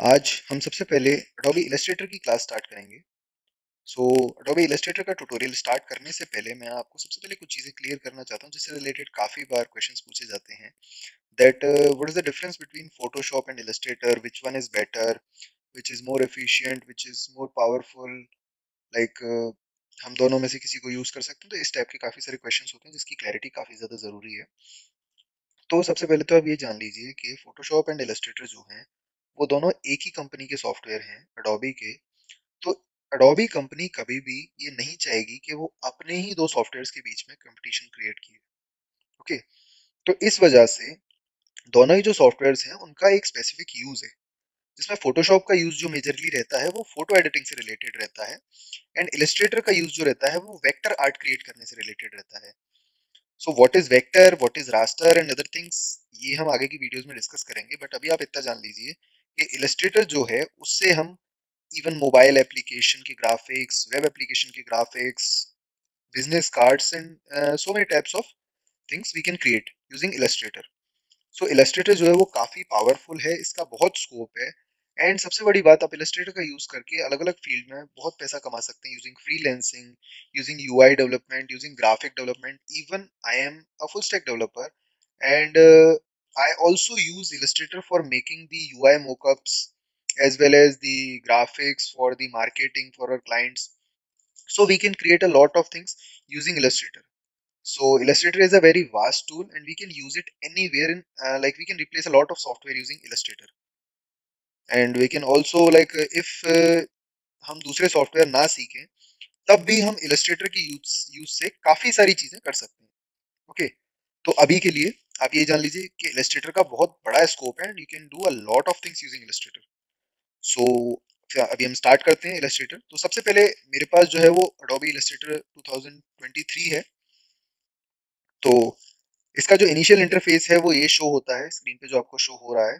आज हम सबसे पहले Adobe Illustrator की क्लास स्टार्ट करेंगे। सो Adobe Illustrator का ट्यूटोरियल स्टार्ट करने से पहले मैं आपको सबसे पहले कुछ चीज़ें क्लियर करना चाहता हूँ जिससे रिलेटेड काफ़ी बार क्वेश्चंस पूछे जाते हैं। That what is the difference between Photoshop and Illustrator? Which one is better which is more efficient? Which is more powerful uh, हम दोनों में से किसी को यूज़ कर सकते हैं। तो इस टाइप के काफ़ी सारे क्वेश्चन होते हैं जिसकी क्लैरिटी काफ़ी ज़्यादा ज़रूरी है। तो सबसे पहले तो आप ये जान लीजिए कि फोटोशॉप एंड इलस्ट्रेटर जो हैं वो दोनों एक ही कंपनी के सॉफ्टवेयर हैं अडोबी के तो अडोबी कंपनी कभी भी ये नहीं चाहेगी कि वो अपने ही दो सॉफ्टवेयर के बीच में कंपटीशन क्रिएट किए। ओके तो इस वजह से दोनों ही जो सॉफ्टवेयर हैं, उनका एक स्पेसिफिक यूज़ है, जिसमें फोटोशॉप का यूज़ जो मेजरली रहता है, वो फ़ोटो एडिटिंग से रिलेटेड रहता है एंड इलस्ट्रेटर का यूज़ जो रहता है, वो वेक्टर आर्ट क्रिएट करने से रिलेटेड रहता है। So what is vector what is raster and other things ये हम आगे की वीडियोस में डिस्कस करेंगे बट अभी आप इतना जान लीजिए कि इलस्ट्रेटर जो है, उससे हम इवन मोबाइल एप्लीकेशन की ग्राफिक्स वेब एप्लीकेशन की graphics business cards and so many types of things we can create using Illustrator so Illustrator जो है वो काफ़ी पावरफुल है, इसका बहुत स्कोप है एंड सबसे बड़ी बात आप इलस्ट्रेटर का यूज़ करके अलग अलग फ़ील्ड में बहुत पैसा कमा सकते हैं using freelancing using UI development using graphic development even I am a full stack developer and I also use Illustrator for making the UI mockups as well as the graphics for the marketing for our clients. So we can create a lot of things using Illustrator. So Illustrator is a very vast tool and we can use it anywhere in uh, like we can replace a lot of software using Illustrator. And we can also like if हम दूसरे software ना सीखें तब भी हम Illustrator की use use से काफ़ी सारी चीज़ें कर सकते हैं ओके okay? तो अभी के लिए आप ये जान लीजिए कि इलस्ट्रेटर का बहुत बड़ा स्कोप है you can do a lot of things using Illustrator so अभी हम स्टार्ट करते हैं इलस्ट्रेटर तो सबसे पहले मेरे पास जो है वो अडोबी इलस्ट्रेटर 2023 है। तो इसका जो इनिशियल इंटरफेस है वो ये शो होता है स्क्रीन पे जो आपको शो हो रहा है।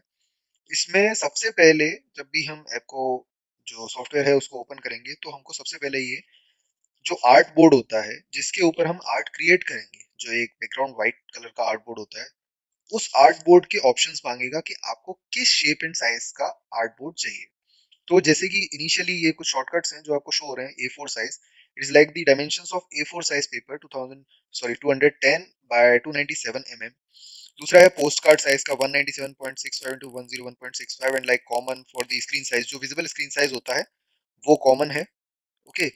इसमें सबसे पहले जब भी हम ऐप को जो सॉफ्टवेयर है उसको ओपन करेंगे तो हमको सबसे पहले ये जो आर्ट बोर्ड होता है, जिसके ऊपर हम आर्ट क्रिएट करेंगे। जो एक बैकग्राउंड व्हाइट कलर का आर्ट बोर्ड होता है, उस आर्ट बोर्ड के ऑप्शंस मांगेगा कि आपको किस शेप एंड साइज़ का आर्ट बोर्ड चाहिए। तो जैसे कि इनिशियली ये कुछ शॉर्टकट्स हैं जो आपको शो हो रहे हैं A4 size it is like the dimensions of A4 size paper 2000 sorry 210 by 297 mm. दूसरा है पोस्ट कार्ड साइज़ का 197.65 into 101.65 and like common for the screen size जो विजिबल स्क्रीन साइज़ होता है, वो कॉमन है okay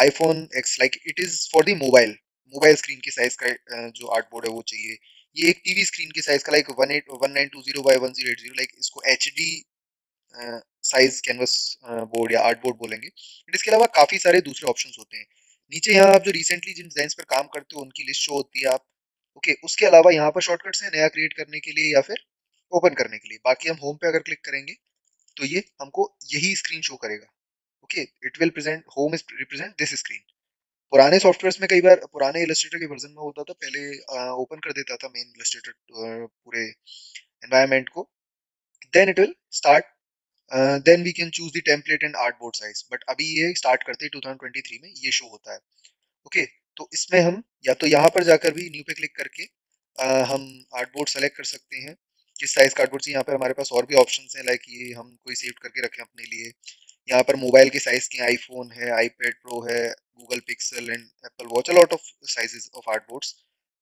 iPhone X like it is for the mobile mobile screen के size का जो आर्ट बोर्ड है वो चाहिए। ये एक टीवी स्क्रीन के साइज़ का like one eight one nine two zero by one zero eight zero like इसको H D size canvas board या आर्ट बोर्ड बोलेंगे। एंड इसके अलावा काफ़ी सारे दूसरे ऑप्शन होते हैं। नीचे यहाँ आप जो रिसेंटली जिन डिज़ाइन पर काम करते हो उनकी लिस्ट शो होती है आप ओके okay, उसके अलावा यहाँ पर शॉर्टकट्स हैं नया क्रिएट करने के लिए या फिर ओपन करने के लिए। बाकी हम होम पे अगर क्लिक करेंगे तो ये हमको यही स्क्रीन शो करेगा। Okay it will present home is represent this screen. पुराने सॉफ्टवेयर में कई बार पुराने इलस्ट्रेटर के वर्जन में होता था पहले ओपन कर देता था मेन इलस्ट्रेटर पूरे एनवायरमेंट को। Then it will start then we can choose the template and art board size but अभी ये स्टार्ट करते हैं 2023 में ये शो होता है। ओके okay, तो इसमें हम या तो यहाँ पर जाकर भी न्यू पे क्लिक करके आ, हम आर्ट बोर्ड सेलेक्ट कर सकते हैं। किस साइज़ का आर्टबोर्ड चाहिए? यहाँ पर हमारे पास और भी ऑप्शन हैं लाइक ये हम कोई सेव करके रखें अपने लिए। यहाँ पर मोबाइल के साइज़ के आईफोन है आईपैड प्रो है Google Pixel and Apple Watch lot of sizes of artboards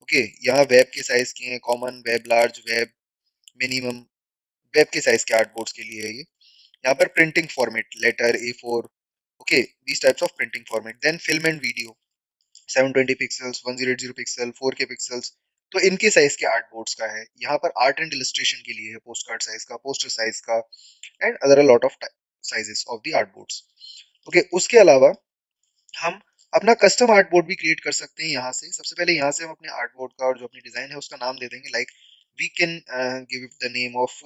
okay यहाँ वेब के साइज़ के हैं common web large web minimum web के साइज़ के आर्टबोर्ड्स के लिए है ये। यहाँ पर printing format letter A four okay these types of printing format then film and video 720 pixels 1080 pixel 4K pixels तो इनके साइज़ के आर्ट बोर्ड्स का है। यहाँ पर आर्ट एंड इलस्ट्रेशन के लिए है पोस्ट कार्ड साइज़ का पोस्टर साइज़ का and other lot of sizes of the art boards okay उसके अलावा हम अपना कस्टम आर्ट बोर्ड भी क्रिएट कर सकते हैं यहाँ से। सबसे पहले यहाँ से हम अपने आर्ट बोर्ड का और जो अपनी डिज़ाइन है उसका नाम दे देंगे like we can give the name of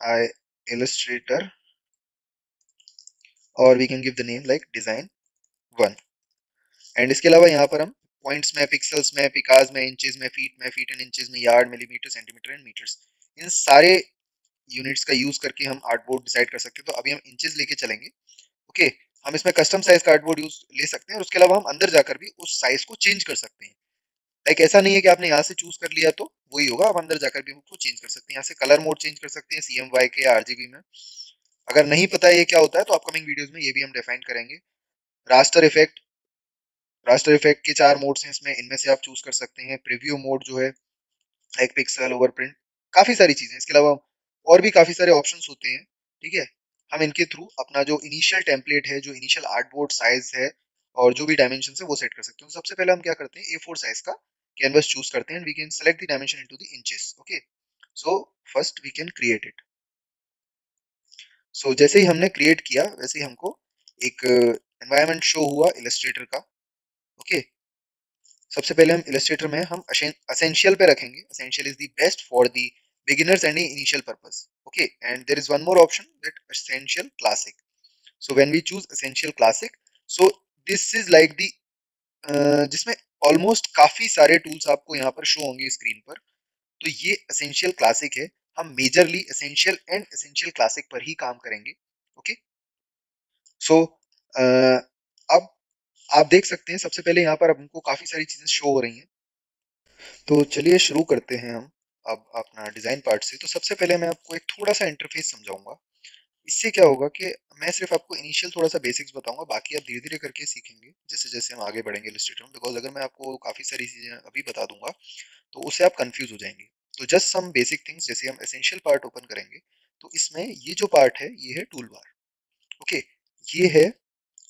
I illustrator और we can give the name like design one and इसके अलावा यहाँ पर हम पॉइंट्स में पिक्सल्स में पिकाज में इंचेस में फीट में फीट एंड इंचेस में yard millimetre centimetre and metres इन सारे यूनिट्स का यूज़ करके हम आर्ट बोर्ड डिसाइड कर सकते हैं। तो अभी हम इंचेस लेके चलेंगे। ओके okay, हम इसमें कस्टम साइज़ कार्डबोर्ड यूज़ ले सकते हैं और उसके अलावा हम अंदर जाकर भी उस साइज़ को चेंज कर सकते हैं। लाइक ऐसा नहीं है कि आपने यहाँ से चूज़ कर लिया तो वही होगा, आप अंदर जाकर भी उसको चेंज कर सकते हैं। यहाँ से कलर मोड चेंज कर सकते हैं C M Y K RGB में। अगर नहीं पता ये क्या होता है तो अपकमिंग वीडियोस में ये भी हम डिफाइन करेंगे। रास्टर इफ़ेक्ट रास्टर इफ़ेक्ट के चार मोड्स हैं इसमें। इनमें से आप चूज़ कर सकते हैं। प्रीव्यू मोड जो है एक पिक्सल ओवर प्रिंट काफ़ी सारी चीज़ें इसके अलावा और भी काफ़ी सारे ऑप्शंस होते हैं, ठीक है? हम इनके थ्रू अपना जो इनिशियल टेम्पलेट है जो इनिशियल आर्टबोर्ड साइज़ है और जो भी डायमेंशन है वो सेट कर सकते हैं। सबसे पहले हम क्या करते हैं ए फोर साइज़ का कैनवस चूज़ करते हैं we can select the dimension into the inches okay so first we can create it so जैसे ही हमने क्रिएट किया वैसे ही हमको एक एनवायरनमेंट uh, शो हुआ इलस्ट्रेटर का ओके okay. सबसे पहले हम इलस्ट्रेटर में हम असेंशियल पे रखेंगे। Essential is the best for the beginners and initial purpose okay and there is one more option that essential classic so when we choose essential classic so this is like the uh, जिसमें almost काफ़ी सारे tools आपको यहाँ पर show होंगे screen पर तो ये असेंशियल क्लासिक है हम majorly essential and essential classic पर ही काम करेंगे ओके सो so, uh, अब आप देख सकते हैं सबसे पहले यहाँ पर हमको काफ़ी सारी चीज़ें शो हो रही हैं तो चलिए शुरू करते हैं हम अब अपना डिज़ाइन पार्ट से तो सबसे पहले मैं आपको एक थोड़ा सा इंटरफेस समझाऊँगा। इससे क्या होगा कि मैं सिर्फ़ आपको इनिशियल थोड़ा सा बेसिक्स बताऊँगा, बाकी आप धीरे धीरे करके सीखेंगे जैसे जैसे हम आगे बढ़ेंगे इलस्ट्रेटर में बिकॉज़ अगर मैं आपको काफ़ी सारी चीज़ें अभी बता दूँगा तो उससे आप कन्फ्यूज़ हो जाएँगे। तो जस्ट सम बेसिक थिंग्स जैसे हम एसेंशियल पार्ट ओपन करेंगे तो इसमें ये जो पार्ट है, ये है टूल बार ओके ये है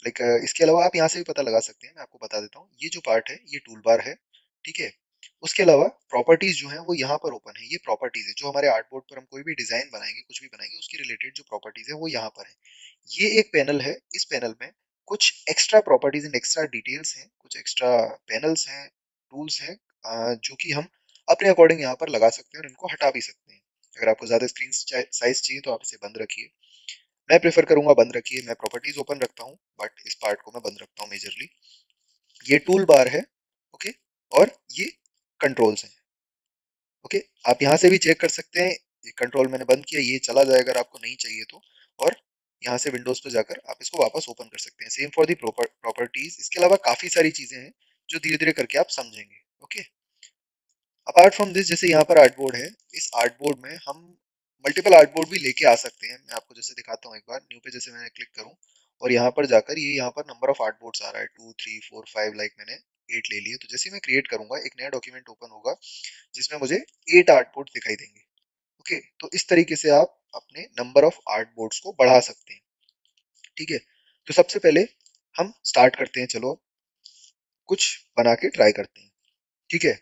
लाइक इसके अलावा आप यहाँ से भी पता लगा सकते हैं, मैं आपको बता देता हूँ। ये जो पार्ट है, ये टूल बार है, ठीक है? उसके अलावा प्रॉपर्टीज़ जो है, वो यहाँ पर ओपन है। ये प्रॉपर्टीज़ है, जो हमारे आर्ट बोर्ड पर हम कोई भी डिज़ाइन बनाएँगे, कुछ भी बनाएँगे, उसकी रिलेटेड जो प्रॉपर्टीज़ है, वो यहाँ पर है। ये एक पैनल है। इस पैनल में कुछ extra properties and extra details हैं, कुछ एक्स्ट्रा पैनल्स हैं टूल्स हैं जो कि हम अपने अकॉर्डिंग यहाँ पर लगा सकते हैं और इनको हटा भी सकते हैं। अगर आपको ज़्यादा स्क्रीन साइज़ चाहिए तो आप इसे बंद रखिए। मैं प्रेफर करूँगा बंद रखिए। मैं प्रॉपर्टीज़ ओपन रखता हूँ बट इस पार्ट को मैं बंद रखता हूँ मेजरली ये टूल बार है ओके और ये कंट्रोल्स हैं। ओके आप यहाँ से भी चेक कर सकते हैं, ये कंट्रोल मैंने बंद किया, ये चला जाए अगर आपको नहीं चाहिए तो और यहाँ से विंडोज़ पर जाकर आप इसको वापस ओपन कर सकते हैं। सेम फॉर दी प्रॉपर्टीज़ इसके अलावा काफ़ी सारी चीज़ें हैं, जो धीरे धीरे करके आप समझेंगे। ओके अपार्ट फ्रॉम दिस जैसे यहाँ पर आर्टबोर्ड है, इस आर्टबोर्ड में हम मल्टीपल आर्टबोर्ड भी लेके आ सकते हैं। मैं आपको जैसे दिखाता हूँ एक बार न्यू पे जैसे मैंने क्लिक करूँ, और यहाँ पर जाकर ये, यहाँ पर नंबर ऑफ़ आर्टबोर्ड्स आ रहा है two three four five like मैंने एट ले लिए तो जैसे मैं क्रिएट करूँगा, एक नया डॉक्यूमेंट ओपन होगा, जिसमें मुझे एट आर्ट बोर्ड दिखाई देंगे। ओके तो इस तरीके से आप अपने नंबर ऑफ़ आर्ट बोर्ड्स को बढ़ा सकते हैं। ठीक है? तो सबसे पहले हम स्टार्ट करते हैं, चलो, कुछ बना के ट्राई करते हैं। ठीक है?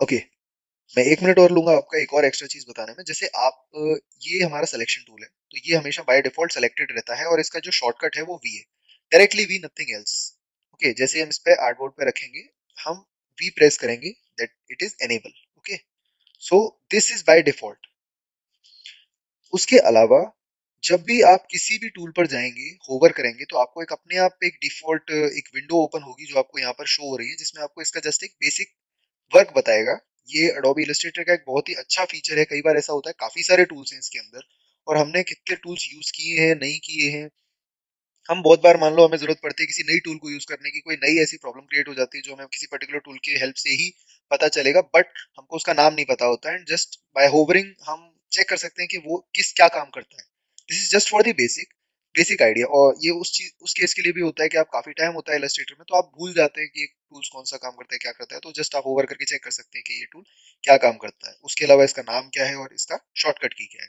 ओके मैं एक मिनट और लूँगा आपका एक और एक्स्ट्रा चीज़ बताने में। जैसे आप, ये हमारा सिलेक्शन टूल है तो ये हमेशा बाय डिफ़ॉल्ट सेलेक्टेड रहता है, और इसका जो शॉर्टकट है वो वी है। Directly we nothing else okay जैसे हम इस पे आर्टबोर्ड पे रखेंगे, हम वी प्रेस करेंगे that it is enable okay so this is by default उसके अलावा, जब भी आप किसी भी टूल पर जाएँगे होवर करेंगे तो आपको एक अपने आप एक डिफ़ॉल्ट एक विंडो ओपन होगी जो आपको यहाँ पर शो हो रही है, जिसमें आपको इसका जस्ट एक बेसिक वर्क बताएगा। ये अडोबी इलस्ट्रेटर का एक बहुत ही अच्छा फीचर है। कई बार ऐसा होता है, काफ़ी सारे टूल्स हैं इसके अंदर, और हमने कितने टूल्स यूज़ किए हैं, नहीं किए हैं। हम बहुत बार मान लो हमें ज़रूरत पड़ती है किसी नई टूल को यूज़ करने की, कोई नई ऐसी प्रॉब्लम क्रिएट हो जाती है जो हमें किसी पर्टिकुलर टूल की हेल्प से ही पता चलेगा बट हमको उसका नाम नहीं पता होता है जस्ट बाय होवरिंग हम चेक कर सकते हैं कि वो किस क्या काम करता है। This is just for the basic basic idea और ये उस चीज़, उस केस के लिए भी होता है कि आप काफ़ी टाइम होता है इलस्ट्रेटर में तो आप भूल जाते हैं कि टूल्स कौन सा काम करता है, क्या करता है तो जस्ट आप ओवर करके चेक कर सकते हैं कि ये टूल क्या काम करता है। उसके अलावा इसका नाम क्या है और इसका शॉर्टकट की क्या है।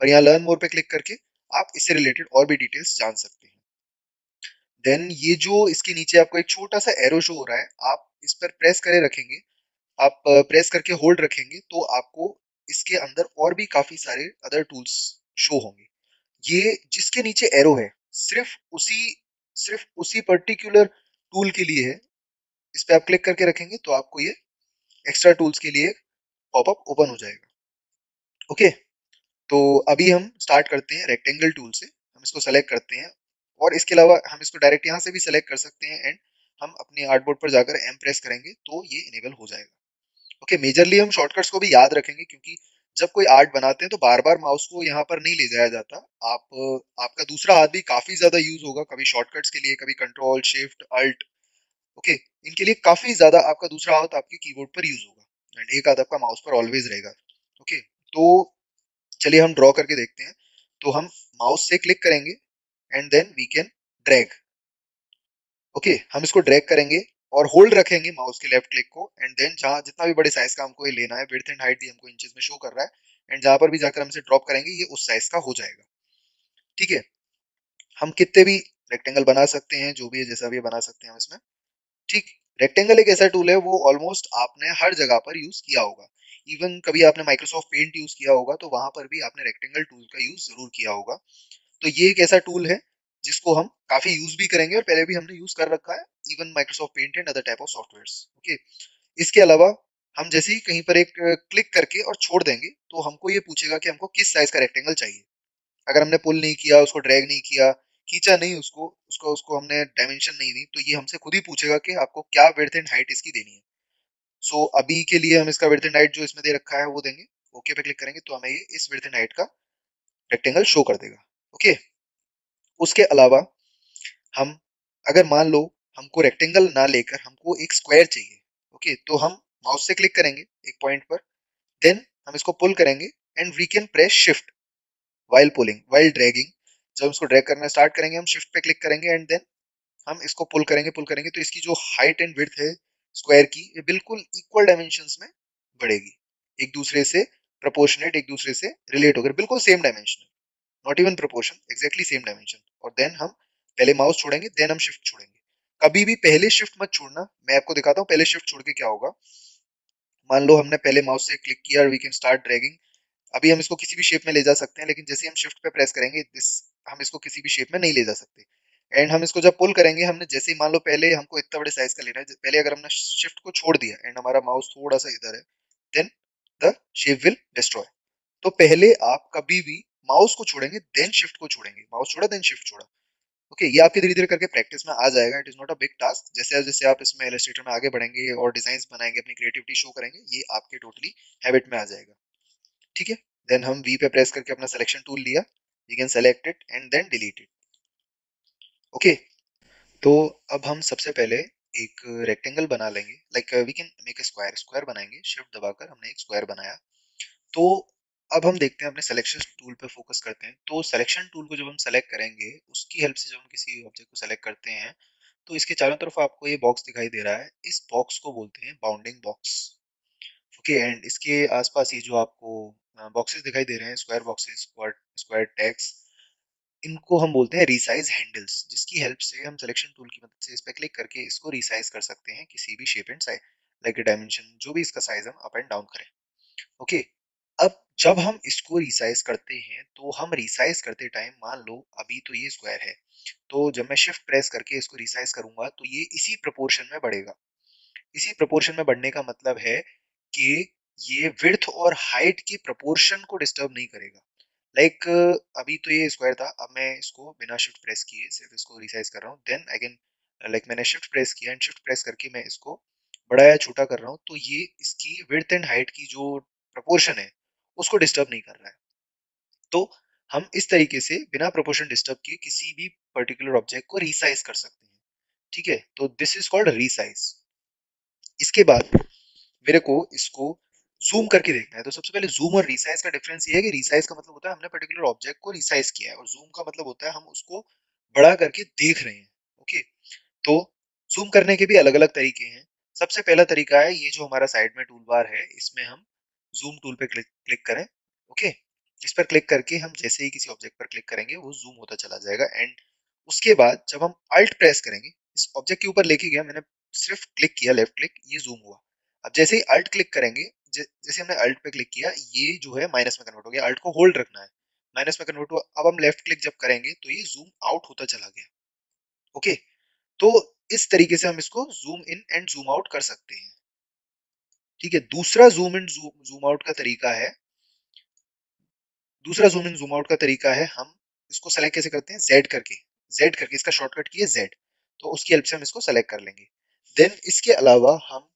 और यहाँ लर्न मोर पे क्लिक करके आप इससे रिलेटेड और भी डिटेल्स जान सकते हैं। देन ये जो इसके नीचे आपको एक छोटा सा एरो शो हो रहा है, आप इस पर प्रेस करे रखेंगे, आप प्रेस करके होल्ड रखेंगे तो आपको इसके अंदर और भी काफ़ी सारे अदर टूल्स शो होंगे। ये जिसके नीचे एरो है, सिर्फ़ उसी सिर्फ़ उसी पर्टिकुलर टूल के लिए है। इस पर आप क्लिक करके रखेंगे तो आपको ये एक्स्ट्रा टूल्स के लिए पॉपअप ओपन हो जाएगा। ओके तो अभी हम स्टार्ट करते हैं रेक्टेंगल टूल से, हम इसको सेलेक्ट करते हैं। और इसके अलावा हम इसको डायरेक्ट यहाँ से भी सेलेक्ट कर सकते हैं एंड हम अपने आर्टबोर्ड पर जाकर एम प्रेस करेंगे तो ये इनेबल हो जाएगा। ओके मेजरली हम शॉर्टकट्स को भी याद रखेंगे क्योंकि जब कोई आर्ट बनाते हैं तो बार बार माउस को यहाँ पर नहीं ले जाया जाता। आप, आपका दूसरा हाथ भी काफ़ी ज़्यादा यूज़ होगा कभी शॉर्टकट्स के लिए, कभी कंट्रोल शिफ्ट अल्ट ओके इनके लिए काफ़ी ज़्यादा आपका दूसरा हाथ आपके कीबोर्ड पर यूज़ होगा एंड एक हाथ आपका माउस पर ऑलवेज रहेगा। ओके तो चलिए हम ड्रॉ करके देखते हैं। तो हम माउस से क्लिक करेंगे। And then we can drag okay हम इसको ड्रैग करेंगे और होल्ड रखेंगे माउस के लेफ़्ट क्लिक को एंड देन जहाँ जितना भी बड़े साइज़ का हमको ये लेना है विड्थ एंड हाइट भी हमको इंचेस में शो कर रहा है एंड जहाँ पर भी जाकर हम इसे ड्रॉप करेंगे, ये उस साइज़ का हो जाएगा। ठीक है? हम कितने भी रेक्टेंगल बना सकते हैं, जो भी है, जैसा भी बना सकते हैं हम इसमें। ठीक रेक्टेंगल एक ऐसा टूल है, वो ऑलमोस्ट आपने हर जगह पर यूज़ किया होगा। इवन कभी आपने माइक्रोसॉफ्ट पेंट यूज़ किया होगा तो वहाँ पर भी आपने रेक्टेंगल टूल का यूज़ ज़रूर किया होगा। तो ये एक ऐसा टूल है जिसको हम काफ़ी यूज़ भी करेंगे और पहले भी हमने यूज़ कर रखा है even Microsoft Paint and other type of software okay इसके अलावा हम जैसे ही कहीं पर एक क्लिक करके और छोड़ देंगे तो हमको ये पूछेगा कि हमको किस साइज़ का रेक्टेंगल चाहिए। अगर हमने पुल नहीं किया उसको ड्रैग नहीं किया खींचा नहीं उसको उसको उसको हमने डायमेंशन नहीं दी तो ये हमसे खुद ही पूछेगा कि आपको क्या विड्थ एंड हाइट इसकी देनी है। सो so, अभी के लिए हम इसका विड्थ एंड हाइट जो इसमें दे रखा है वो देंगे ओके पे क्लिक करेंगे तो हमें ये इस विड्थ एंड हाइट का रेक्टेंगल शो कर देगा। ओके? उसके अलावा हम, अगर मान लो हमको रेक्टेंगल ना लेकर हमको एक स्क्वायर चाहिए, ओके? तो हम माउस से क्लिक करेंगे एक पॉइंट पर देन हम इसको पुल करेंगे and we can press shift while pulling while dragging जब इसको ड्रैग करना स्टार्ट करेंगे, हम शिफ्ट पे क्लिक करेंगे एंड देन हम इसको पुल करेंगे पुल करेंगे तो इसकी जो हाइट एंड विड्थ है स्क्वायर की, ये बिल्कुल इक्वल डायमेंशन में बढ़ेगी। एक दूसरे से प्रोपोर्शनेट एक दूसरे से रिलेट होकर, बिल्कुल same dimension not even proportion exactly same dimension और देन हम पहले माउस छोड़ेंगे देन हम शिफ्ट छोड़ेंगे। कभी भी पहले शिफ्ट मत छोड़ना। मैं आपको दिखाता हूँ, पहले शिफ्ट छोड़ के क्या होगा? मान लो हमने पहले माउस से क्लिक किया और वी कैन स्टार्ट ड्रैगिंग अभी हम इसको किसी भी शेप में ले जा सकते हैं, लेकिन जैसे हम शिफ्ट पे प्रेस करेंगे दिस हम इसको किसी भी शेप में नहीं ले जा सकते। एंड हम इसको जब पुल करेंगे, हमने जैसे ही मान लो पहले हमको इतना बड़े साइज़ का लेना है, पहले अगर हमने शिफ्ट को छोड़ दिया एंड हमारा माउस थोड़ा सा इधर है then the shape will destroy तो पहले आप कभी भी माउस को छोड़ेंगे देन शिफ्ट को छोड़ेंगे। माउस छोड़ा देन शिफ्ट छोड़ा। ओके okay, ये आपके धीरे धीरे करके प्रैक्टिस में आ जाएगा। It is not a big task जैसे जैसे आप इसमें इलस्ट्रेटर में आगे बढ़ेंगे और डिज़ाइन बनाएँगे अपनी क्रिएटिविटी शो करेंगे ये आपके टोटली हैबिट में आ जाएगा। ठीक है? देन हम वी पे प्रेस करके अपना सिलेक्शन टूल लिया। We can select it and then delete it okay तो अब हम सबसे पहले एक रेक्टेंगल बना लेंगे। Like we can make square square बनाएँगे। शिफ्ट दबाकर हमने एक स्क्वायर बनाया। तो अब हम देखते हैं, अपने सिलेक्शन टूल पे फोकस करते हैं। तो सिलेक्शन टूल को जब हम सेलेक्ट करेंगे, उसकी हेल्प से जब हम किसी ऑब्जेक्ट को सेलेक्ट करते हैं तो इसके चारों तरफ़ आपको ये बॉक्स दिखाई दे रहा है। इस बॉक्स को बोलते हैं बाउंडिंग बॉक्स ओके एंड इसके आसपास ये जो आपको बॉक्सेस दिखाई दे रहे हैं स्क्वायर बॉक्सेस स्क्वायर टैक्स इनको हम बोलते हैं रिसाइज हैंडल्स जिसकी हेल्प से हम सिलेक्शन टूल की मदद से इस पर क्लिक करके इसको रिसाइज कर सकते हैं किसी भी shape and size like dimension जो भी इसका साइज़ हम अप एंड डाउन करें। ओके अब जब हम इसको रिसाइज करते हैं तो हम रिसाइज करते टाइम मान लो अभी तो ये स्क्वायर है तो जब मैं शिफ्ट प्रेस करके इसको रिसाइज करूँगा तो ये इसी प्रपोर्शन में बढ़ेगा। इसी प्रपोर्शन में बढ़ने का मतलब है कि ये विड्थ और हाइट की प्रपोर्शन को डिस्टर्ब नहीं करेगा। लाइक अभी तो ये स्क्वायर था, अब मैं इसको बिना शिफ्ट प्रेस किए सिर्फ़ इसको रिसाइज कर रहा हूँ। देन अगेन लाइक मैंने शिफ्ट प्रेस किया एंड शिफ्ट प्रेस करके मैं इसको बड़ा या छोटा कर रहा हूँ तो ये इसकी विड्थ एंड हाइट की जो प्रपोर्शन है उसको डिस्टर्ब नहीं कर रहा है। तो हम इस तरीके से बिना प्रोपोर्शन डिस्टर्ब किए किसी भी पर्टिकुलर ऑब्जेक्ट को रिसाइज कर सकते हैं। ठीक है? तो दिस इज़ कॉल्ड रिसाइज इसके बाद मेरे को इसको जूम करके देखना है। तो सबसे पहले जूम और रिसाइज का डिफरेंस ये है कि रिसाइज का मतलब होता है हमने पर्टिकुलर ऑब्जेक्ट को रिसाइज किया है और जूम का मतलब होता है हम उसको बड़ा करके देख रहे हैं। ओके? तो जूम करने के भी अलग अलग तरीके हैं। सबसे पहला तरीका है ये जो हमारा साइड में टूल बार है, इसमें हम जूम टूल पे क्लिक क्लिक करें ओके इस पर क्लिक करके हम जैसे ही किसी ऑब्जेक्ट पर क्लिक करेंगे, वो जूम होता चला जाएगा एंड उसके बाद जब हम अल्ट प्रेस करेंगे, इस ऑब्जेक्ट के ऊपर लेके गया, मैंने सिर्फ़ क्लिक किया लेफ़्ट क्लिक ये जूम हुआ। अब जैसे ही अल्ट क्लिक करेंगे जैसे हमने अल्ट पे क्लिक किया, ये जो है माइनस में कन्वर्ट हो गया अल्ट को होल्ड रखना है। माइनस में कन्वर्ट हुआ, अब हम लेफ़्ट क्लिक जब करेंगे तो ये जूम आउट होता चला गया ओके तो इस तरीके से हम इसको zoom in and zoom out कर सकते हैं। ठीक है, दूसरा जूम इन जूम आउट का तरीका है। दूसरा जूम इन जूम आउट का तरीका है, हम इसको सेलेक्ट कैसे करते हैं? जेड करके। जेड करके, इसका शॉर्टकट की है जेड तो उसकी हेल्प से हम इसको सेलेक्ट कर लेंगे। देन इसके अलावा हम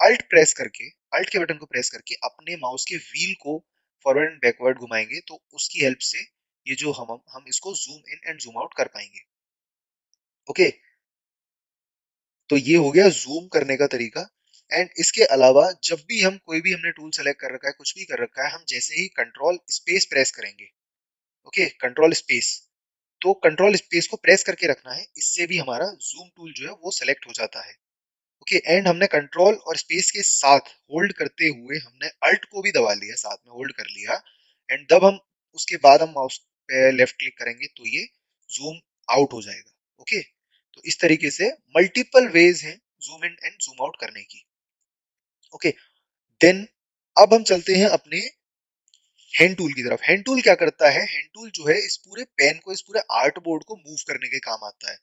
अल्ट प्रेस करके अल्ट के बटन को प्रेस करके अपने माउस के व्हील को फॉरवर्ड एंड बैकवर्ड घुमाएँगे तो उसकी हेल्प से ये जो हम हम इसको zoom in and zoom out कर पाएँगे। Okay okay? तो ये हो गया जूम करने का तरीका। एंड इसके अलावा जब भी हम कोई भी हमने टूल सेलेक्ट कर रखा है कुछ भी कर रखा है हम जैसे ही कंट्रोल स्पेस प्रेस करेंगे। ओके कंट्रोल स्पेस तो कंट्रोल स्पेस को प्रेस करके रखना है इससे भी हमारा जूम टूल जो है वो सेलेक्ट हो जाता है। ओके okay, एंड हमने कंट्रोल और स्पेस के साथ होल्ड करते हुए हमने अल्ट को भी दबा लिया साथ में होल्ड कर लिया। एंड जब हम उसके बाद हम माउस पे लेफ़्ट क्लिक करेंगे तो ये जूम आउट हो जाएगा। Okay okay? तो इस तरीके से मल्टीपल वेज हैं zoom in and zoom out करने की। ओके देन अब हम चलते हैं अपने हैंड टूल की तरफ़. हैंड टूल क्या करता है? हैंड टूल जो है इस पूरे पेन को इस पूरे आर्ट बोर्ड को मूव करने के काम आता है.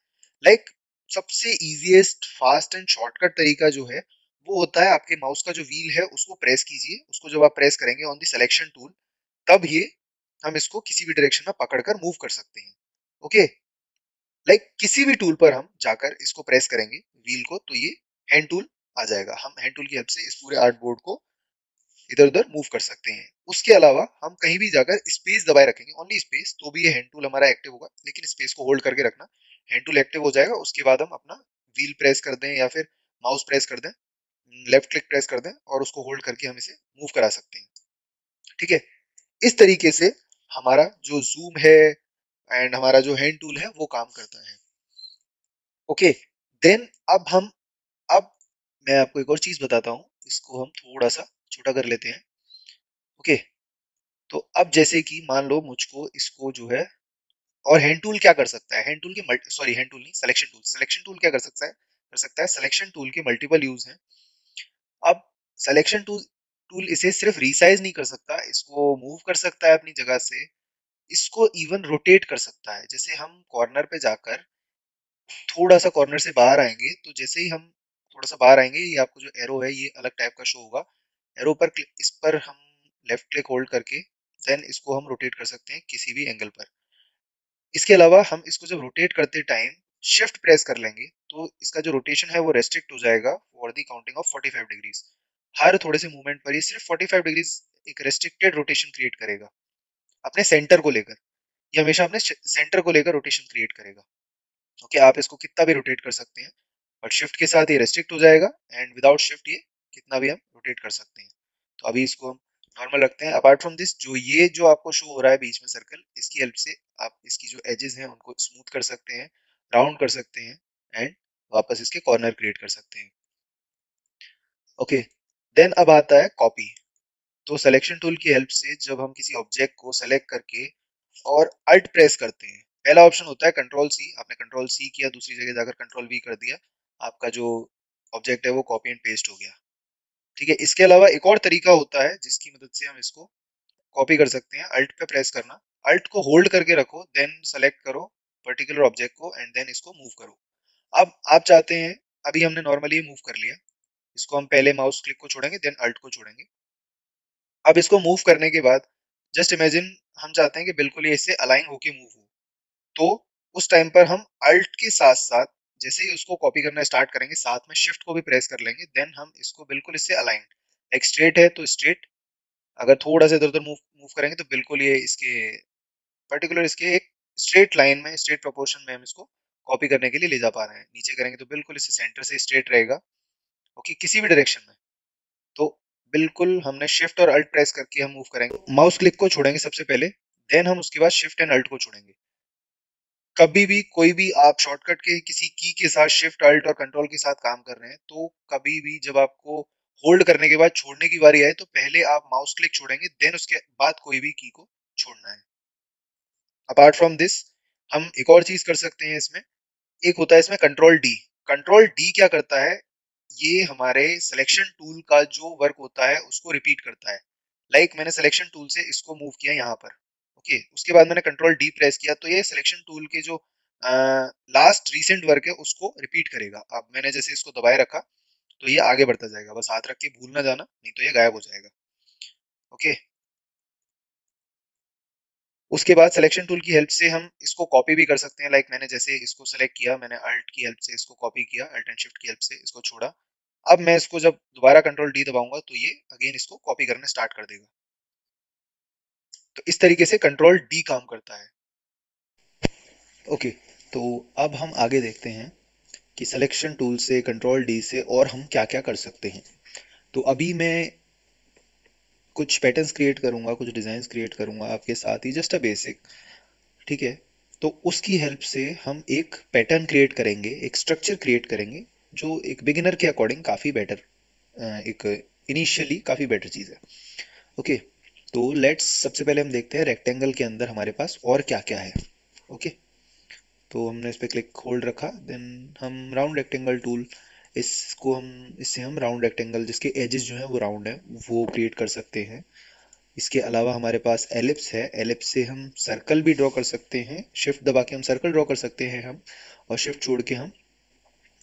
लाइक like, सबसे इजीएस्ट फास्ट एंड शॉर्टकट तरीका जो है वो होता है आपके माउस का जो व्हील है उसको प्रेस कीजिए. उसको जब आप प्रेस करेंगे ऑन द सिलेक्शन टूल तब ये हम इसको किसी भी डायरेक्शन में पकड़कर मूव कर सकते हैं. ओके लाइक like, किसी भी टूल पर हम जाकर इसको प्रेस करेंगे व्हील को तो ये हैंड टूल आ जाएगा। हम हैंड टूल की हेल्प से इस पूरे आर्ट बोर्ड को इधर उधर मूव कर सकते हैं। उसके अलावा हम कहीं भी जाकर स्पेस दबाए रखेंगे। ओनली स्पेस तो भी ये हैंड टूल हमारा एक्टिव होगा लेकिन स्पेस को होल्ड करके रखना। हैंड टूल एक्टिव हो जाएगा उसके बाद हम अपना व्हील प्रेस कर दें या फिर माउस प्रेस कर दें लेफ़्ट क्लिक प्रेस कर दें और उसको होल्ड करके हम इसे मूव करा सकते हैं। ठीक है? इस तरीके से हमारा जो जूम है एंड हमारा जो हैंड टूल है वो काम करता है। ओके okay, देन अब हम अब मैं आपको एक और चीज़ बताता हूँ, इसको हम थोड़ा सा छोटा कर लेते हैं। ओके? तो अब जैसे कि मान लो मुझको इसको जो है, और हैंड टूल क्या कर सकता है? हैंड टूल के मल्टी सॉरी हैंड टूल नहीं सिलेक्शन टूल सिलेक्शन टूल क्या कर सकता है? कर सकता है सिलेक्शन टूल के मल्टीपल यूज़ हैं। अब सिलेक्शन टूल टूल इसे सिर्फ़ रिसाइज नहीं कर सकता, इसको मूव कर सकता है अपनी जगह से, इसको इवन रोटेट कर सकता है। जैसे हम कॉर्नर पे जाकर थोड़ा सा कॉर्नर से बाहर आएँगे तो जैसे ही हम थोड़ा सा बाहर आएँगे ये आपको जो एरो है ये अलग टाइप का शो होगा। एरो पर इस पर हम लेफ़्ट क्लिक होल्ड करके देन इसको हम रोटेट कर सकते हैं किसी भी एंगल पर। इसके अलावा हम इसको जब रोटेट करते टाइम शिफ्ट प्रेस कर लेंगे तो इसका जो रोटेशन है वो रेस्ट्रिक्ट हो जाएगा for the counting of 45 degrees हर थोड़े से मूवमेंट पर ये सिर्फ़ 45 डिग्रीज एक रेस्ट्रिक्टेड रोटेशन क्रिएट करेगा। अपने सेंटर को लेकर ये हमेशा अपने सेंटर को लेकर रोटेशन क्रिएट करेगा। ओके okay, आप इसको कितना भी रोटेट कर सकते हैं बट शिफ्ट के साथ ये रेस्ट्रिक्ट हो जाएगा एंड विदाउट शिफ्ट ये कितना भी हम रोटेट कर सकते हैं। तो अभी इसको हम नॉर्मल रखते हैं। अपार्ट फ्रॉम दिस जो ये जो आपको शो हो रहा है बीच में सर्कल इसकी हेल्प से आप इसकी जो एजेस हैं उनको स्मूथ कर सकते हैं राउंड कर सकते हैं एंड वापस इसके कॉर्नर क्रिएट कर सकते हैं। ओके okay, देन अब आता है कॉपी तो सिलेक्शन टूल की हेल्प से जब हम किसी ऑब्जेक्ट को सेलेक्ट करके और अल्ट प्रेस करते हैं पहला ऑप्शन होता है कंट्रोल सी आपने कंट्रोल सी किया दूसरी जगह जाकर कंट्रोल वी कर दिया आपका जो ऑब्जेक्ट है वो कॉपी एंड पेस्ट हो गया। ठीक है, इसके अलावा एक और तरीका होता है जिसकी मदद से हम इसको कॉपी कर सकते हैं अल्ट पे प्रेस करना। अल्ट को होल्ड करके रखो देन सेलेक्ट करो पर्टिकुलर ऑब्जेक्ट को एंड देन इसको मूव करो। अब आप चाहते हैं, अभी हमने नॉर्मली मूव कर लिया। इसको हम पहले माउस क्लिक को छोड़ेंगे देन अल्ट को छोड़ेंगे। अब इसको मूव करने के बाद जस्ट इमेजिन हम चाहते हैं कि बिल्कुल ये इससे अलाइन होके मूव हो। तो उस टाइम पर हम अल्ट के साथ साथ जैसे ही उसको कॉपी करना स्टार्ट करेंगे, साथ में शिफ्ट को भी प्रेस कर लेंगे देन हम इसको बिल्कुल इससे अलाइन लाइक स्ट्रेट है तो स्ट्रेट अगर थोड़ा सा इधर उधर मूव मूव करेंगे तो बिल्कुल ये इसके पर्टिकुलर इसके एक स्ट्रेट लाइन में स्ट्रेट प्रोपोर्शन में हम इसको कॉपी करने के लिए ले जा पा रहे हैं. नीचे करेंगे तो बिल्कुल इसे सेंटर से स्ट्रेट रहेगा. ओके किसी भी डायरेक्शन में. तो बिल्कुल हमने शिफ्ट और अल्ट प्रेस करके हम मूव करेंगे. माउस क्लिक को छोड़ेंगे सबसे पहले देन हम उसके बाद शिफ्ट एंड अल्ट को छोड़ेंगे. कभी भी कोई भी आप शॉर्टकट के किसी की के साथ शिफ्ट अल्ट और कंट्रोल के साथ काम कर रहे हैं तो कभी भी जब आपको होल्ड करने के बाद छोड़ने की बारी आए तो पहले आप माउस क्लिक छोड़ेंगे देन उसके बाद कोई भी की को छोड़ना है। अपार्ट फ्रॉम दिस हम एक और चीज़ कर सकते हैं इसमें। एक होता है इसमें कंट्रोल डी कंट्रोल डी क्या करता है? ये हमारे सिलेक्शन टूल का जो वर्क होता है, उसको रिपीट करता है। लाइक like मैंने सिलेक्शन टूल से इसको मूव किया यहाँ पर। ओके, उसके बाद मैंने कंट्रोल डी प्रेस किया तो ये सिलेक्शन टूल के जो लास्ट रिसेंट वर्क है, उसको रिपीट करेगा। अब मैंने जैसे इसको दबाए रखा तो ये आगे बढ़ता जाएगा। बस हाथ रख के भूल ना जाना, नहीं तो ये गायब हो जाएगा। ओके। okay. उसके बाद सिलेक्शन टूल की हेल्प से हम इसको कॉपी भी कर सकते हैं। लाइक मैंने जैसे इसको सेलेक्ट किया, मैंने अल्ट की हेल्प से इसको कॉपी किया अल्ट एंड शिफ्ट की हेल्प से इसको छोड़ा। अब मैं इसको जब दोबारा कंट्रोल डी दबाऊँगा तो ये अगेन इसको कॉपी करना स्टार्ट कर देगा। तो इस तरीके से कंट्रोल डी काम करता है। ओके तो अब हम आगे देखते हैं कि सिलेक्शन टूल से कंट्रोल डी से और हम क्या क्या कर सकते हैं। तो अभी मैं कुछ पैटर्न्स क्रिएट करूँगा, कुछ डिज़ाइन क्रिएट करूँगा आपके साथ ही जस्ट अ बेसिक ठीक है? तो उसकी हेल्प से हम एक पैटर्न क्रिएट करेंगे, एक स्ट्रक्चर क्रिएट करेंगे, जो एक बिगिनर के अकॉर्डिंग काफ़ी बेटर एक इनिशियली काफ़ी बेटर चीज़ है। ओके तो लेट्स सबसे पहले हम देखते हैं रेक्टेंगल के अंदर हमारे पास और क्या क्या है। ओके तो हमने इस पर क्लिक होल्ड रखा देन हम राउंड रेक्टेंगल टूल इसको हम, इससे हम राउंड रेक्टेंगल जिसके एजेस जो है वो राउंड है, वो क्रिएट कर सकते हैं। इसके अलावा हमारे पास एलिप्स है। एलिप्स से हम सर्कल भी ड्रॉ कर सकते हैं। शिफ्ट दबा के हम सर्कल ड्रॉ कर सकते हैं हम, और शिफ्ट छोड़ के हम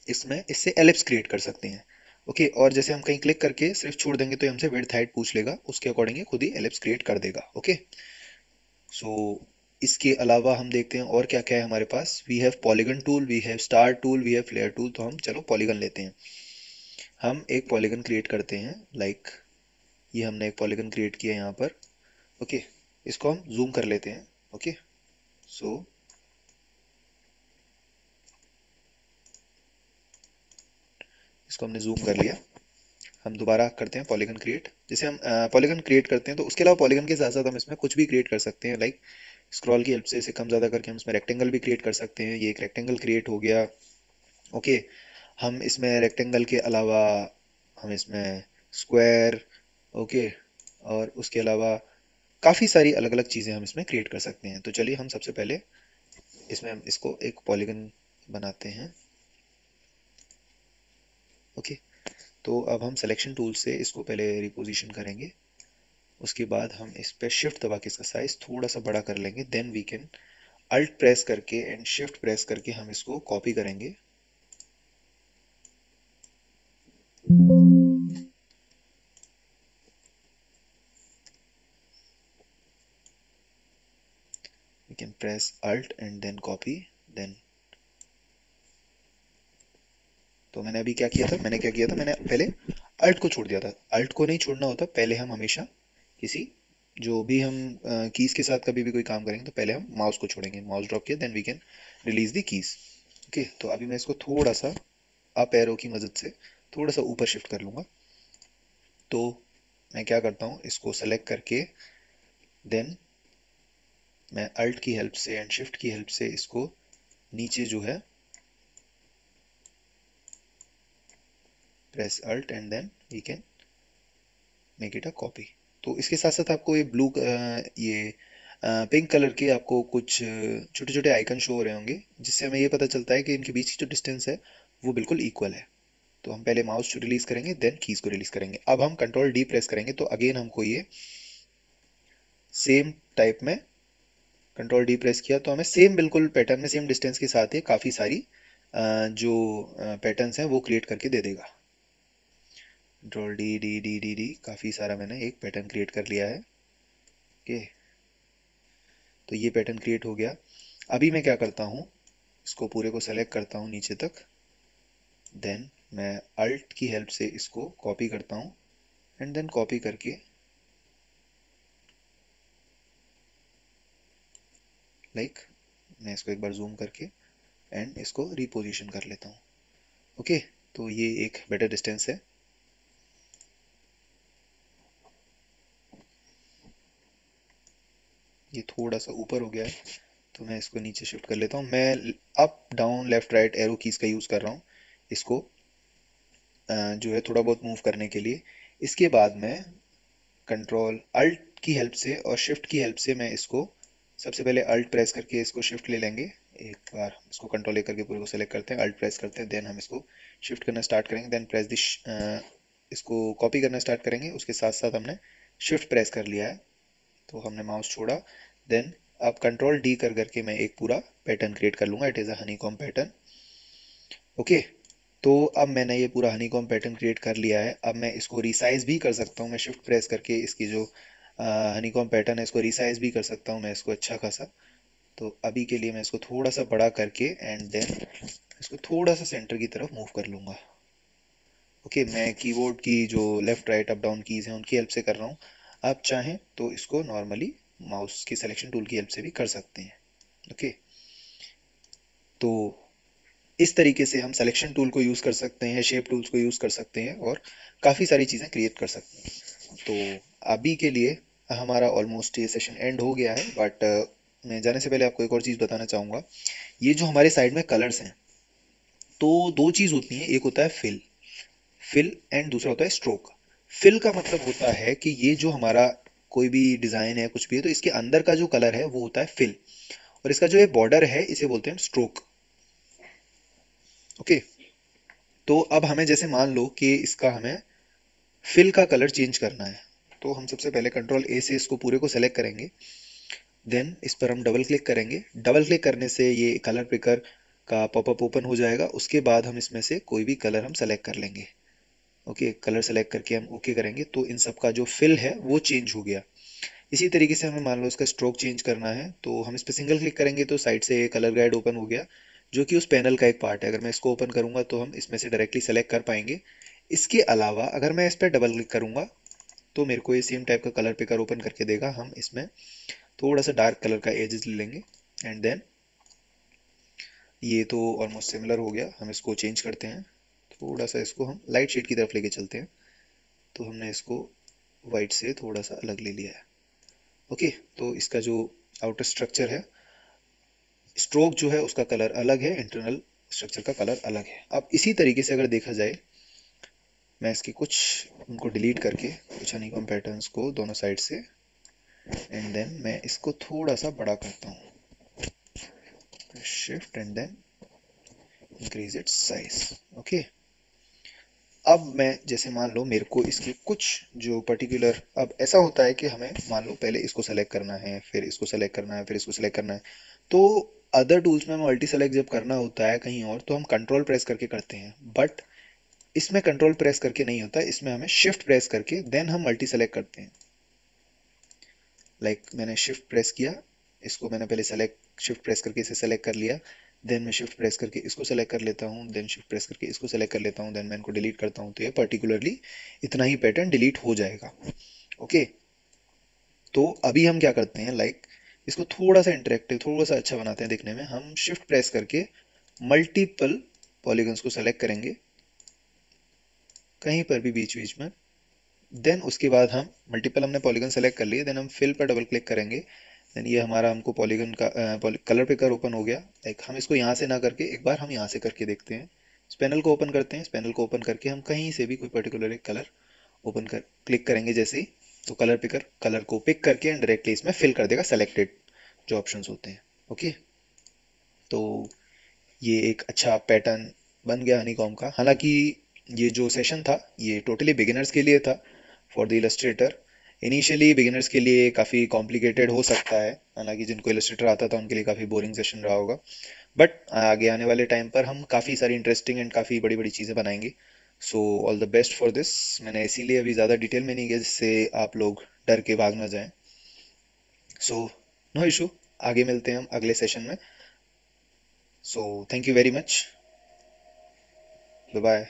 इसमें, इससे एलिप्स क्रिएट कर सकते हैं। ओके और जैसे हम कहीं क्लिक करके सिर्फ़ छोड़ देंगे तो हमसे विड्थ हाइट पूछ लेगा। उसके अकॉर्डिंग खुद ही एलिप्स क्रिएट कर देगा। ओके सो so, इसके अलावा हम देखते हैं और क्या क्या है हमारे पास। We have polygon tool we have star tool we have flare tool तो हम चलो पॉलीगन लेते हैं। हम एक पॉलीगन क्रिएट करते हैं। लाइक like, ये हमने एक पॉलीगन क्रिएट किया यहाँ पर। ओके okay, इसको हम जूम कर लेते हैं। ओके सो इसको हमने जूम कर लिया। हम दोबारा करते हैं पॉलीगन क्रिएट जैसे हम पॉलीगन क्रिएट करते हैं तो उसके अलावा पॉलीगन के साथ साथ हम इसमें कुछ भी क्रिएट कर सकते हैं लाइक स्क्रॉल की हेल्प से इसे कम ज़्यादा करके हम इसमें रेक्टेंगल भी क्रिएट कर सकते हैं। ये एक रेक्टेंगल क्रिएट हो गया। ओके हम इसमें रेक्टेंगल के अलावा हम इसमें स्क्वायर ओके और उसके अलावा काफ़ी सारी अलग अलग चीज़ें हम इसमें क्रिएट कर सकते हैं। तो चलिए हम सबसे पहले इसमें हम इसको एक पॉलीगन बनाते हैं। ओके? तो अब हम सिलेक्शन टूल से इसको पहले रिपोजिशन करेंगे। उसके बाद हम इस पर शिफ्ट दबा के इसका साइज़ थोड़ा सा बड़ा कर लेंगे। Then we can alt press करके एंड शिफ्ट प्रेस करके हम इसको कॉपी करेंगे। We can press alt and then copy, then तो मैंने अभी क्या किया था? मैंने क्या किया था? मैंने पहले अल्ट को छोड़ दिया था। अल्ट को नहीं छोड़ना होता, पहले हम हमेशा किसी, जो भी हम कीज के साथ कभी भी कोई काम करेंगे तो पहले हम माउस को छोड़ेंगे। माउस ड्रॉप किया then we can release the keys okay तो अभी मैं इसको थोड़ा सा अप एरो की मदद से थोड़ा सा ऊपर शिफ्ट कर लूँगा। तो मैं क्या करता हूँ? इसको सेलेक्ट करके देन मैं अल्ट की हेल्प से एंड शिफ्ट की हेल्प से इसको नीचे जो है press alt and then we can make it a copy तो इसके साथ साथ आपको ये ब्लू ये पिंक कलर के आपको कुछ छोटे छोटे आइकन शो हो रहे होंगे, जिससे हमें ये पता चलता है कि इनके बीच की जो डिस्टेंस है, वो बिल्कुल इक्वल है। तो हम पहले माउस को रिलीज़ करेंगे देन कीज को रिलीज़ करेंगे। अब हम कंट्रोल डी प्रेस करेंगे तो अगेन हमको ये सेम टाइप में कंट्रोल डी प्रेस किया। तो हमें सेम बिल्कुल पैटर्न में सेम डिस्टेंस के साथ ही काफ़ी सारी जो पैटर्न्स हैं, वो क्रिएट करके दे देगा। Control D D D D D काफ़ी सारा मैंने एक पैटर्न क्रिएट कर लिया है। ओके तो ये पैटर्न क्रिएट हो गया। अभी मैं क्या करता हूँ इसको पूरे को सेलेक्ट करता हूँ नीचे तक। देन मैं अल्ट की हेल्प से इसको कॉपी करता हूँ। एंड देन कॉपी करके लाइक like, मैं इसको एक बार जूम करके एंड इसको रिपोजिशन कर लेता हूँ। ओके okay, तो ये एक बेटर डिस्टेंस है। ये थोड़ा सा ऊपर हो गया है तो मैं इसको नीचे शिफ्ट कर लेता हूँ। मैं up down left right arrow keys का यूज़ कर रहा हूँ इसको जो है थोड़ा बहुत मूव करने के लिए। इसके बाद मैं कंट्रोल अल्ट की हेल्प से और शिफ्ट की हेल्प से मैं इसको, सबसे पहले अल्ट प्रेस करके इसको शिफ्ट ले लेंगे। एक बार इसको कंट्रोल लेकर के पूरे को सेलेक्ट करते हैं अल्ट प्रेस करते हैं देन हम इसको शिफ्ट करना स्टार्ट करेंगे देन प्रेस दिश इसको कॉपी करना स्टार्ट करेंगे। उसके साथ साथ हमने शिफ्ट प्रेस कर लिया है। तो हमने माउस छोड़ा। देन अब कंट्रोल डी कर करके मैं एक पूरा पैटर्न क्रिएट कर लूँगा। It is a honeycomb pattern okay तो अब मैंने ये पूरा हनीकॉम पैटर्न क्रिएट कर लिया है। अब मैं इसको रिसाइज भी कर सकता हूँ। मैं शिफ्ट प्रेस करके इसकी जो हनीकॉम पैटर्न है इसको रिसाइज भी कर सकता हूँ। मैं इसको अच्छा खासा। तो अभी के लिए मैं इसको थोड़ा सा बड़ा करके एंड देन इसको थोड़ा सा सेंटर की तरफ़ मूव कर लूँगा। ओके okay, मैं कीबोर्ड की जो left right up down keys हैं उनकी हेल्प से कर रहा हूँ। आप चाहें तो इसको नॉर्मली माउस की सिलेक्शन टूल की हेल्प से भी कर सकते हैं। ओके तो इस तरीके से हम सिलेक्शन टूल को यूज़ कर सकते हैं शेप टूल्स को यूज़ कर सकते हैं और काफ़ी सारी चीज़ें क्रिएट कर सकते हैं। तो अभी के लिए हमारा ऑलमोस्ट ये सेशन एंड हो गया है बट uh, मैं जाने से पहले आपको एक और चीज़ बताना चाहूँगा। ये जो हमारे साइड में कलर्स हैं तो दो चीज़ होती हैं एक होता है फिल फिल एंड दूसरा होता है स्ट्रोक फिल का मतलब होता है कि ये जो हमारा कोई भी डिज़ाइन है, कुछ भी है तो इसके अंदर का जो कलर है, वो होता है फिल और इसका जो ये बॉर्डर है, इसे बोलते हैं स्ट्रोक ओके तो अब हमें जैसे मान लो कि इसका हमें फिल का कलर चेंज करना है तो हम सबसे पहले कंट्रोल ए से इसको पूरे को सेलेक्ट करेंगे. देन इस पर हम डबल क्लिक करेंगे. डबल क्लिक करने से ये कलर पिकर का पॉपअप ओपन हो जाएगा. उसके बाद हम इसमें से कोई भी कलर हम सेलेक्ट कर लेंगे. ओके कलर सेलेक्ट करके हम ओके करेंगे तो इन सब का जो फिल है, वो चेंज हो गया। इसी तरीके से हमें मान लो इसका स्ट्रोक चेंज करना है तो हम इस पर सिंगल क्लिक करेंगे तो साइड से कलर गाइड ओपन हो गया, जो कि उस पैनल का एक पार्ट है। अगर मैं इसको ओपन करूँगा तो हम इसमें से डायरेक्टली सेलेक्ट कर पाएँगे। इसके अलावा अगर मैं इस पर डबल क्लिक करूँगा तो मेरे को ये सेम टाइप का कलर पिकर ओपन करके देगा हम इसमें। थोड़ा सा डार्क कलर का एजेस ले लेंगे एंड देन ये तो ऑलमोस्ट सिमिलर हो गया। हम इसको चेंज करते हैं। थोड़ा सा इसको हम लाइट शेड की तरफ़ लेके चलते हैं। तो हमने इसको वाइट से थोड़ा सा अलग ले लिया है। ओके तो इसका जो आउटर स्ट्रक्चर है स्ट्रोक जो है उसका कलर अलग है इंटरनल स्ट्रक्चर का कलर अलग है। अब इसी तरीके से अगर देखा जाए, मैं इसकी कुछ, उनको डिलीट करके, कुछ हनीकॉम पैटर्न्स को दोनों साइड से एंड देन मैं इसको थोड़ा सा बड़ा करता हूँ। Shift and then increase its size okay अब मैं जैसे मान लो मेरे को इसके कुछ जो पर्टिकुलर अब ऐसा होता है कि हमें मान लो पहले इसको सेलेक्ट करना है फिर इसको सेलेक्ट करना है फिर इसको सेलेक्ट करना है तो अदर टूल्स में हमें मल्टी सेलेक्ट जब करना होता है कहीं और तो हम कंट्रोल प्रेस करके करते हैं बट इसमें कंट्रोल प्रेस करके नहीं होता इसमें हमें शिफ्ट प्रेस करके देन हम मल्टी सेलेक्ट करते हैं। लाइक like, मैंने शिफ्ट प्रेस किया इसको मैंने पहले सेलेक्ट शिफ्ट प्रेस करके इसे सेलेक्ट कर लिया देन मैं शिफ्ट प्रेस करके इसको सेलेक्ट कर लेता हूँ देन शिफ्ट प्रेस करके इसको सेलेक्ट कर लेता हूँ देन मैं इनको डिलीट करता हूँ तो ये पर्टिकुलरली इतना ही पैटर्न डिलीट हो जाएगा। ओके तो अभी हम क्या करते हैं लाइक इसको थोड़ा सा इंटरेक्टिव थोड़ा सा अच्छा बनाते हैं देखने में। हम शिफ्ट प्रेस करके मल्टीपल पॉलीगन्स को सेलेक्ट करेंगे। कहीं पर भी बीच बीच में। देन उसके बाद हम मल्टीपल हमने पॉलीगन सेलेक्ट कर लिए देन हम फिल पर डबल क्लिक करेंगे। देन ये हमारा हमको पॉलीगन का कलर पिकर ओपन हो गया। लाइक हम इसको यहाँ से ना करके, एक बार हम यहाँ से करके देखते हैं। इस पैनल को ओपन करते हैं। इस पैनल को ओपन करके हम कहीं से भी कोई पर्टिकुलर एक कलर ओपन कर क्लिक करेंगे जैसे ही तो कलर पिकर कलर को पिक करके एंड डायरेक्टली इसमें फिल कर देगा सेलेक्टेड जो ऑप्शन होते हैं। ओके तो ये एक अच्छा पैटर्न बन गया हनीकॉम का। हालाँकि ये जो सेशन था, ये टोटली बिगिनर्स के लिए था। For the illustrator initially beginners के लिए काफ़ी कॉम्प्लिकेटेड हो सकता है। हालाँकि जिनको इलस्ट्रेटर आता था, उनके लिए काफ़ी बोरिंग सेशन रहा होगा। बट आगे आने वाले टाइम पर हम काफ़ी सारी इंटरेस्टिंग एंड काफ़ी बड़ी बड़ी चीज़ें बनाएँगे। So all the best for this मैंने इसीलिए अभी ज़्यादा डिटेल में नहीं किया जिससे आप लोग डर के भाग ना जाएँ। सो नो इशू आगे मिलते हैं हम अगले सेशन में। So thank you very much bye